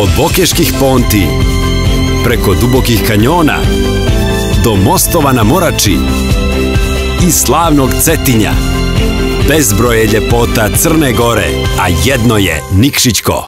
Od Bokeških ponti, preko dubokih kanjona, do mostova na Morači i slavnog Cetinja. Bezbroje ljepota Crne Gore, a jedno je Nikšićko.